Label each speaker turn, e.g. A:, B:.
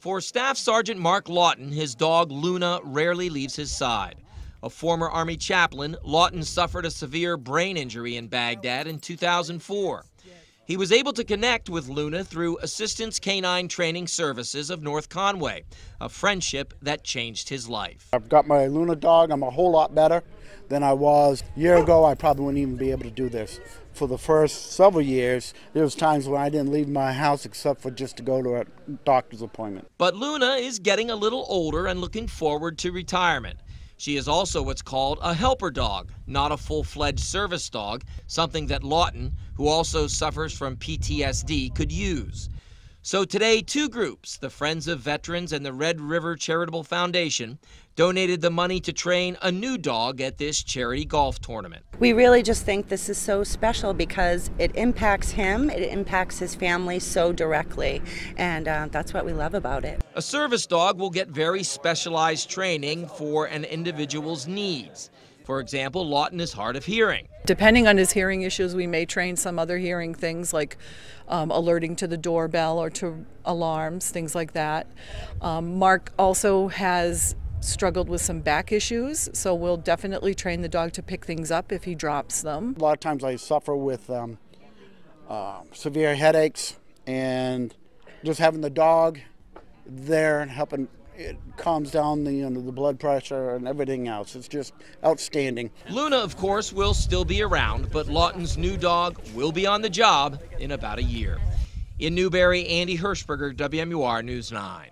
A: For Staff Sergeant Mark Lawton, his dog Luna rarely leaves his side. A former Army chaplain, Lawton suffered a severe brain injury in Baghdad in 2004. He was able to connect with Luna through Assistance Canine Training Services of North Conway, a friendship that changed his life.
B: I've got my Luna dog. I'm a whole lot better than I was a year ago. I probably wouldn't even be able to do this. For the first several years, there was times when I didn't leave my house except for just to go to a doctor's appointment.
A: But Luna is getting a little older and looking forward to retirement. She is also what's called a helper dog, not a full fledged service dog, something that Lawton, who also suffers from PTSD, could use. So today, two groups, the Friends of Veterans and the Red River Charitable Foundation, donated the money to train a new dog at this charity golf tournament.
C: We really just think this is so special because it impacts him, it impacts his family so directly, and uh, that's what we love about it.
A: A service dog will get very specialized training for an individual's needs. For example, Lawton is hard of hearing.
D: Depending on his hearing issues, we may train some other hearing things like um, alerting to the doorbell or to alarms, things like that. Um, Mark also has struggled with some back issues, so we'll definitely train the dog to pick things up if he drops them.
B: A lot of times I suffer with um, uh, severe headaches, and just having the dog there and helping it calms down the you know, the blood pressure and everything else. It's just outstanding.
A: Luna, of course, will still be around, but Lawton's new dog will be on the job in about a year. In Newbury, Andy Hirschberger, WMUR News 9.